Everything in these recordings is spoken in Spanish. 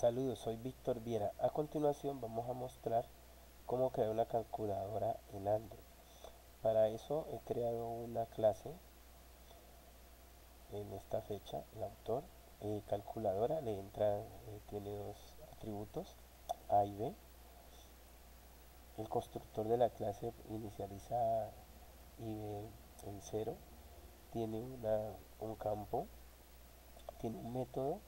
Saludos, soy Víctor Viera. A continuación vamos a mostrar cómo crear una calculadora en Android. Para eso he creado una clase en esta fecha, el autor, eh, calculadora, le entra, eh, tiene dos atributos, A y B. El constructor de la clase inicializa y B en cero, tiene un campo, tiene un método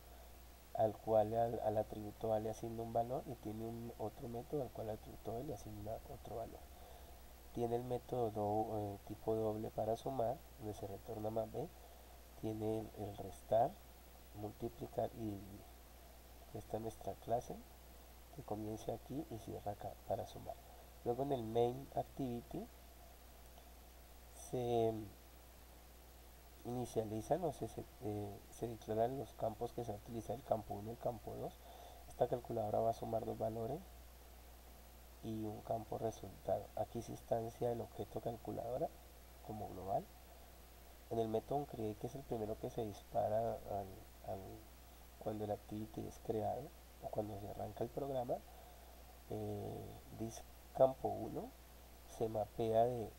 al cual al, atributo A le asigna un valor y tiene un otro método al cual al atributo le asigna otro valor. Tiene el método eh, tipo doble para sumar, donde se retorna más B. Tiene el, restar, multiplicar y dividir. Esta es nuestra clase que comienza aquí y cierra acá para sumar. Luego en el main activity se inicializan o se, eh, se declaran los campos que se utilizar, el campo 1 y el campo 2. Esta calculadora va a sumar dos valores y un campo resultado. Aquí se instancia el objeto calculadora como global. En el método create, que es el primero que se dispara cuando el activity es creado o cuando se arranca el programa, eh, campo 1 se mapea de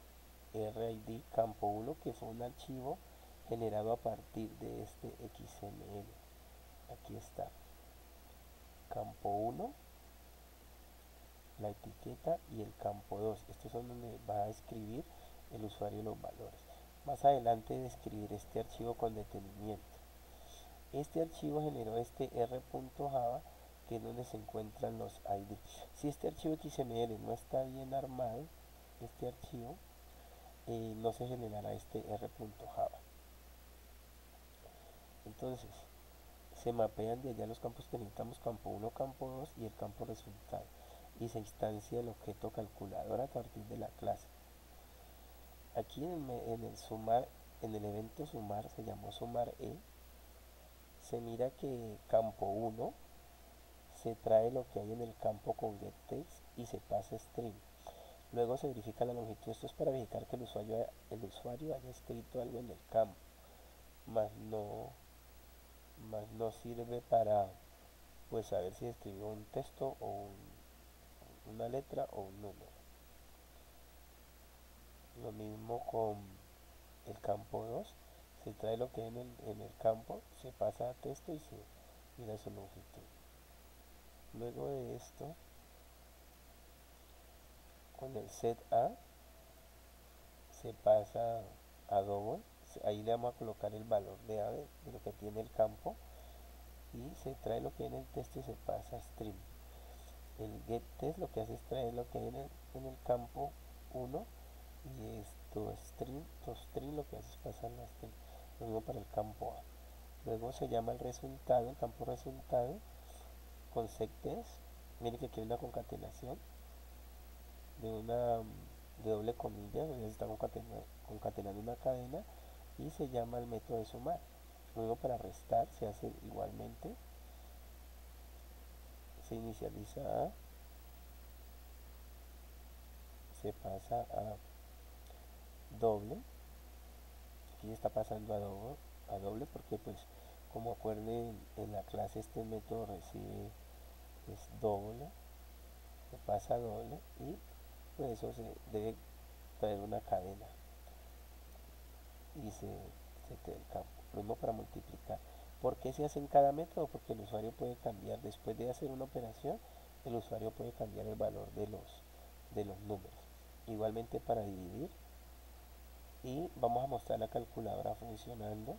RID campo 1 que fue un archivo generado a partir de este XML. Aquí está. Campo 1, la etiqueta y el campo 2. Estos son donde va a escribir el usuario los valores. Más adelante de escribir este archivo con detenimiento. Este archivo generó este r.java que es donde se encuentran los ID. Si este archivo XML no está bien armado, este archivo, eh, no se generará este r.java. Entonces, se mapean de allá los campos que necesitamos, campo 1, campo 2 y el campo resultado. Y se instancia el objeto calculador a partir de la clase. Aquí en el, sumar, en el evento sumar, se llamó sumar E, se mira que campo 1 se trae lo que hay en el campo con getText y se pasa string. Luego se verifica la longitud. Esto es para verificar que el usuario, el usuario haya escrito algo en el campo, más no más no sirve para pues saber si escribió un texto o una letra o un número. Lo mismo con el campo 2 se trae lo que en el, en el campo se pasa a texto y se mira su longitud. Luego de esto con el set a se pasa a double ahí le vamos a colocar el valor de A de, lo que tiene el campo y se trae lo que hay en el texto y se pasa a string el get test lo que hace es traer lo que hay en el, campo 1 y esto string, to string lo que hace es pasar a string lo mismo para el campo A. Luego se llama el resultado, el campo resultado con test miren que aquí hay una concatenación de una de doble comilla, se está concatenando una cadena y se llama el método de sumar. Luego para restar se hace igualmente. Se inicializa a, se pasa a doble. Aquí está pasando a doble, a doble porque pues como acuerden en la clase este método recibe es doble, se pasa a doble y pues eso se debe traer una cadena y se, se. Lo mismo para multiplicar. ¿Por qué se hace en cada método? Porque el usuario puede cambiar, después de hacer una operación, el usuario puede cambiar el valor de los, de los números. Igualmente para dividir. Y vamos a mostrar la calculadora funcionando.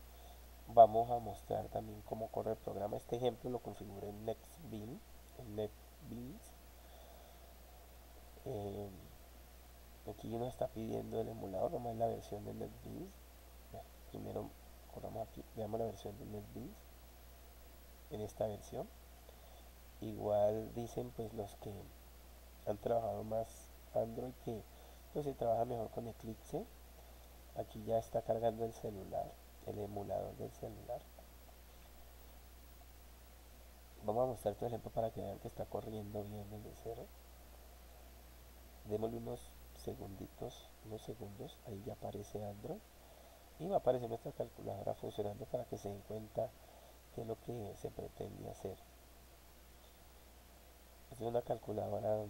Vamos a mostrar también cómo corre el programa. Este ejemplo lo configuré en NextBeam, en NetBeans. Eh, aquí nos está pidiendo el emulador, nomás la versión de NetBeans primero veamos la versión de NetBeans en esta versión. Igual dicen pues los que han trabajado más Android que pues se trabaja mejor con Eclipse. Aquí ya está cargando el celular el emulador del celular. Vamos a mostrar tu ejemplo para que vean que está corriendo bien desde cero démosle unos segunditos unos segundos ahí ya aparece Android y va a aparecer nuestra calculadora funcionando para que se den cuenta qué es lo que se pretende hacer. Es una calculadora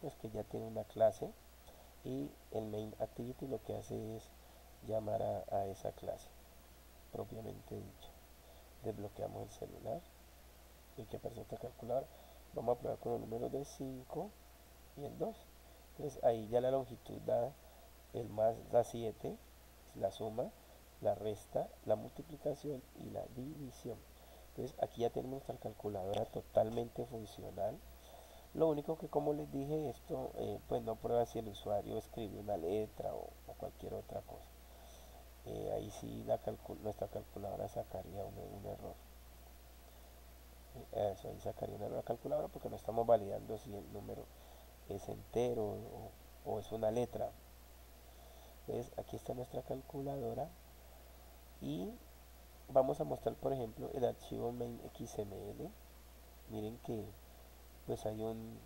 pues que ya tiene una clase y el main activity lo que hace es llamar a, esa clase propiamente dicho. Desbloqueamos el celular. Y que aparece otra calculadora vamos a probar con los números de 5 y el 2 entonces ahí ya la longitud da el más da 7 la suma la resta la multiplicación y la división. Entonces aquí ya tenemos nuestra calculadora totalmente funcional. Lo único que como les dije esto eh, pues no prueba si el usuario escribe una letra o, cualquier otra cosa. Eh, ahí sí la nuestra calculadora sacaría un, error. Eh, eso ahí sacaría un error la calculadora porque no estamos validando si el número es entero o, es una letra entonces aquí está nuestra calculadora y vamos a mostrar por ejemplo el archivo main xml miren que pues hay un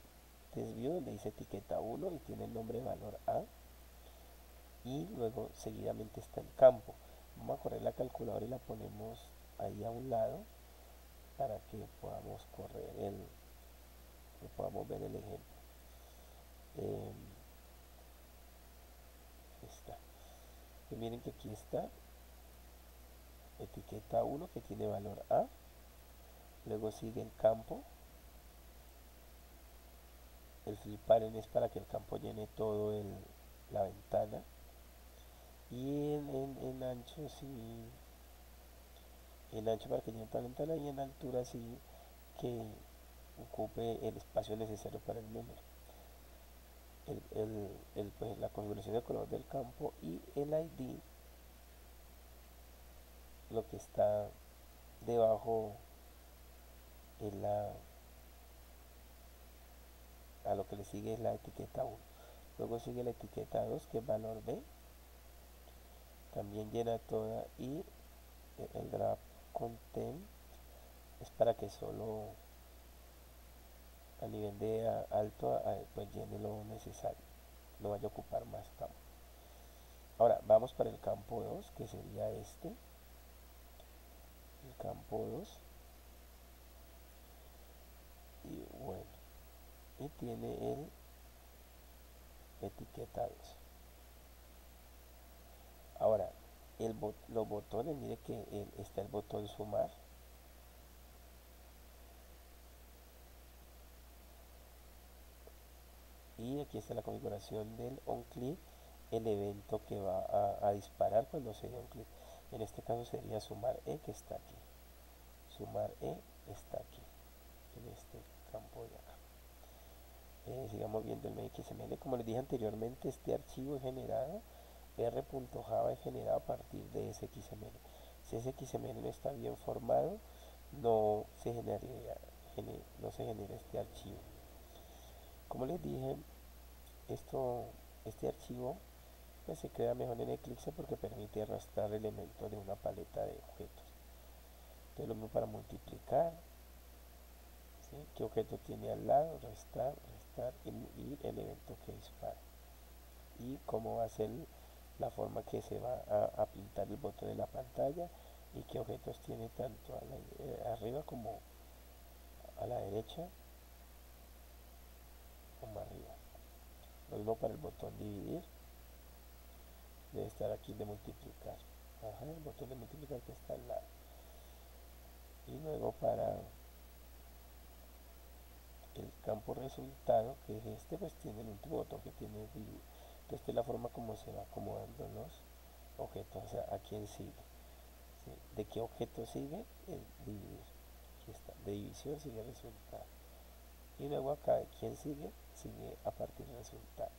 desvío donde dice etiqueta 1 y tiene el nombre valor A. Y luego seguidamente está el campo. Vamos a correr la calculadora y la ponemos ahí a un lado para que podamos correr el podamos ver el ejemplo. Eh, está y miren que aquí está. Etiqueta 1 que tiene valor A. Luego sigue el campo. El fliparen es para que el campo llene todo el, la ventana. Y en, en, ancho sí. En ancho para que llene toda la ventana y en altura sí que ocupe el espacio necesario para el número el, el, pues, la configuración de color del campo y el ID lo que está debajo en la a lo que le sigue es la etiqueta 1 luego sigue la etiqueta 2 que es valor B. También llena toda y el graph content es para que solo a nivel de alto pues llene lo necesario no vaya a ocupar más campo. Ahora vamos para el campo 2 que sería este. El campo 2 y bueno y tiene el etiquetados ahora el los botones mire que está el botón sumar y aquí está la configuración del on click el evento que va a, disparar cuando se dé un clic en este caso sería sumar e que está aquí. Sumar e está aquí en este campo de acá. Eh, sigamos viendo el XML como les dije anteriormente este archivo es generado r.java es generado a partir de XML si ese XML no está bien formado no se generaría no se genera este archivo. Como les dije esto este archivo pues se crea mejor en Eclipse porque permite arrastrar elementos de una paleta de objetos. Entonces lo mismo para multiplicar qué objeto tiene al lado restar y, el evento que dispara. Y cómo va a ser la forma que se va a, pintar el botón de la pantalla y qué objetos tiene tanto eh, arriba como a la derecha como arriba mismo para el botón dividir debe estar aquí de multiplicar. El botón de multiplicar que está al lado. Y luego para el campo resultado que es este pues tiene el último botón que tiene dividir entonces esta es la forma como se va acomodando los objetos o sea a quién sigue. De qué objeto sigue el dividir. Aquí está de división sigue el resultado y luego acá quién sigue sigue a partir del resultado.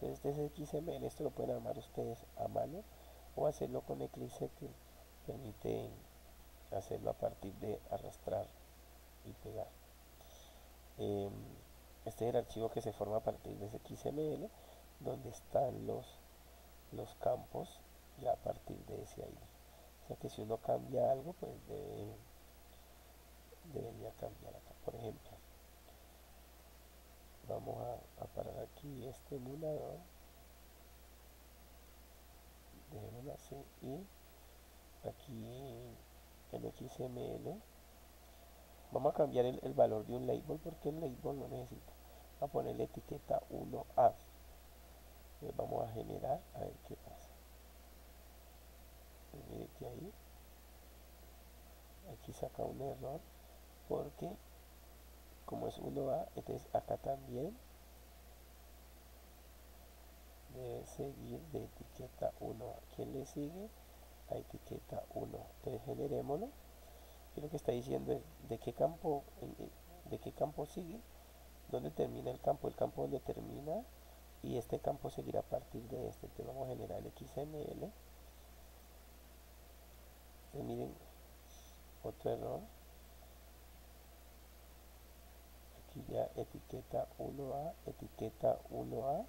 Entonces es XML esto lo pueden armar ustedes a mano o hacerlo con Eclipse que permite hacerlo a partir de arrastrar y pegar. Em, este es el archivo que se forma a partir de ese XML donde están los, los campos ya a partir de ese ahí. O sea que si uno cambia algo pues debe, debería cambiar acá. Por ejemplo vamos a, parar aquí este emulador dejémoslo así y aquí en XML Vamos a cambiar el, el valor de un label porque el label no necesita. A poner la etiqueta 1A. Entonces vamos a generar a ver qué pasa. Mire que ahí aquí saca un error porque como es 1A, entonces acá también debe seguir de etiqueta 1A. ¿Quién le sigue? A etiqueta 1. Entonces generémoslo. Y lo que está diciendo es de qué campo, de qué campo sigue, dónde termina el campo, el campo donde termina y este campo seguirá a partir de este. Entonces vamos a generar el XML. Entonces miren, otro error. Aquí ya etiqueta 1A, etiqueta 1A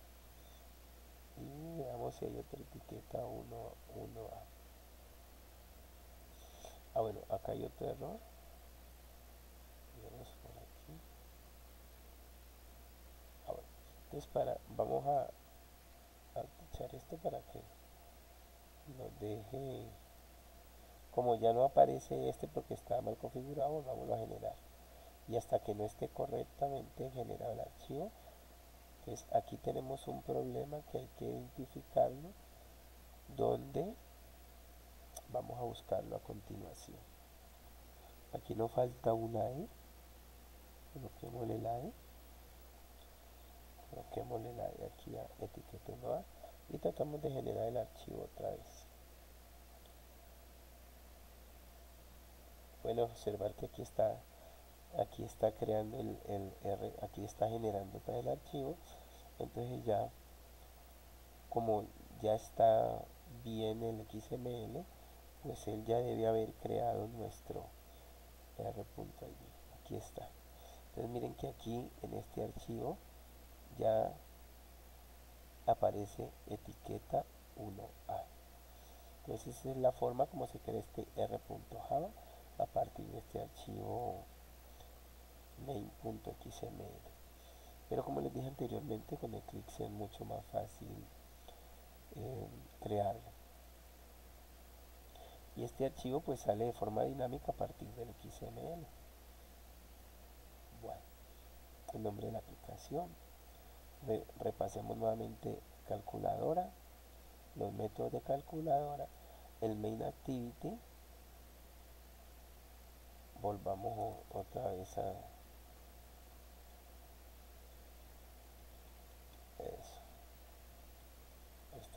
y veamos si hay otra etiqueta 1, 1A. Ah, bueno, acá hay otro error. Por. Ah. Entonces, para, vamos a, a echar esto para que nos deje. Como ya no aparece este porque está mal configurado, vamos a generar. Y hasta que no esté correctamente generado el archivo, entonces aquí tenemos un problema que hay que identificarlo, donde vamos a buscarlo a continuación. Aquí nos falta una E, coloquémosle la E, coloquémosle la E aquí a etiqueta A y tratamos de generar el archivo otra vez. Pueden observar que aquí está aquí está creando el, el R, aquí está generando para el archivo. Entonces ya como ya está bien el XML pues él ya debe haber creado nuestro R.id aquí está. Entonces miren que aquí en este archivo ya aparece etiqueta 1A entonces esa es la forma como se crea este R.java a partir de este archivo main.xml pero como les dije anteriormente con Eclipse es mucho más fácil eh, crearlo. Y este archivo pues sale de forma dinámica a partir del XML bueno el nombre de la aplicación. Repasemos nuevamente calculadora los métodos de calculadora el main activity. Volvamos otra vez a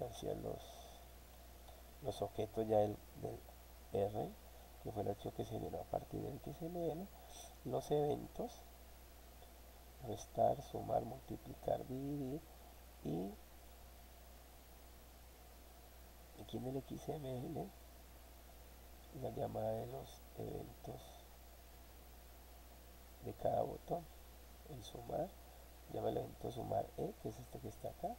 hacia los, los objetos ya del, R, que fue el archivo que se generó a partir del XML, los eventos, restar, sumar, multiplicar, dividir y aquí en el XML la llamada de los eventos de cada botón el sumar llama el evento sumar e que es este que está acá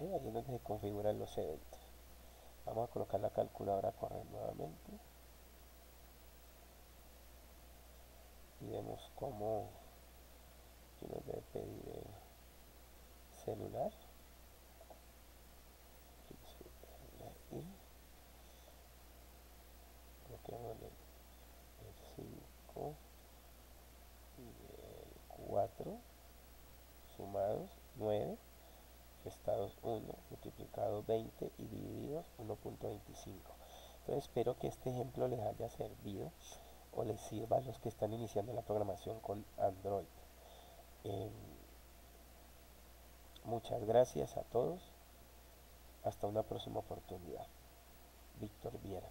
ahí es donde se configuran los eventos. Vamos a colocar la calculadora a correr nuevamente. Y vemos cómo nos debe pedir el celular. Y coloquemos el, el 5 y el 4 sumados 9 estados 1 multiplicado 20 y divididos 1.25 entonces espero que este ejemplo les haya servido o les sirva a los que están iniciando la programación con Android. Em, muchas gracias a todos. Hasta una próxima oportunidad. Víctor Viera